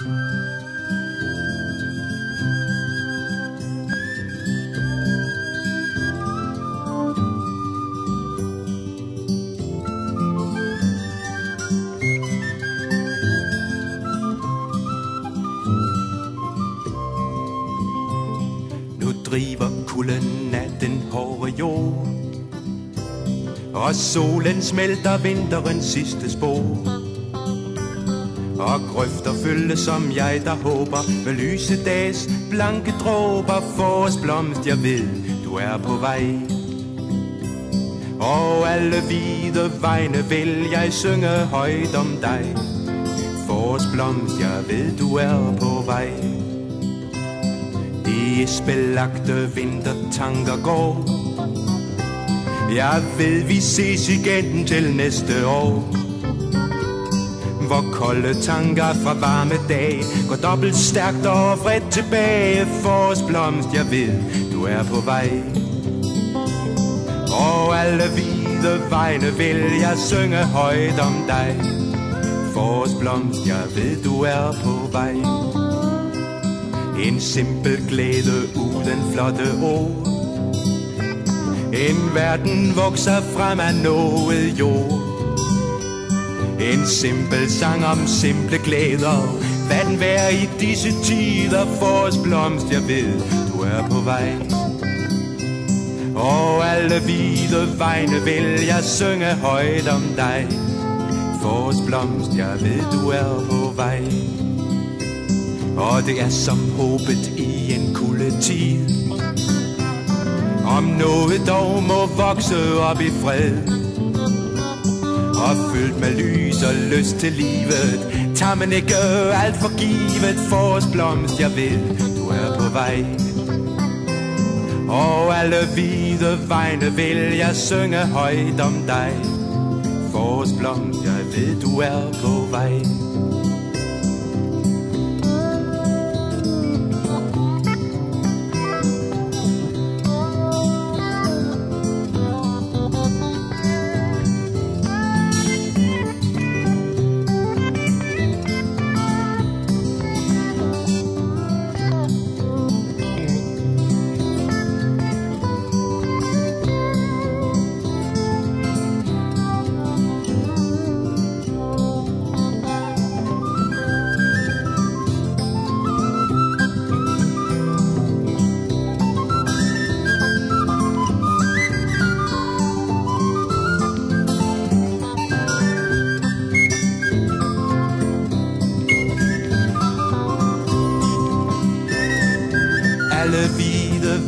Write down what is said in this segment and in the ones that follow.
Nu driver kulden af den hårde jord Og solen smelter vinterens sidste spor. Og grøfter fylde som jeg, der håber Med lyse dags blanke dråber Forårsblomst, jeg ved, du er på vej. Og alle hvide vegne vil jeg synge højt om dig. Forårsblomst, jeg ved, du er på vej. De spillagte vintertanker går. Jeg ved vi ses igen til næste år. Hvor kolde tanker fra varme dag Går dobbelt stærkt og vredt tilbage Forårsblomst, jeg ved du er på vej. Og alle hvide vegne vil jeg synge højt om dig. Forårsblomst, jeg ved du er på vej. En simpel glæde uden flotte ord. En verden vokser frem af noget jord. En simpel sang om simple glæder. Hvad den være i disse tider. Forårs blomst, jeg ved, du er på vej. Og alle hvide vegne vil jeg synge højt om dig. Forårs blomst, jeg ved, du er på vej. Og det er som håbet i en kulde tid. Om noget dog må vokse op i fred. Og fyldt med lys og lyst til livet. Tager man ikke alt for givet Forårsblomst, jeg vil, du er på vej. Og alle hvide vegne vil jeg synge højt om dig. Forårsblomst, jeg ved, du er på vej.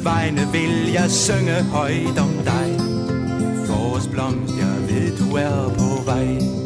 Vegne vil jeg synge højt om dig. Forårsblomst, jeg ved du er på vej.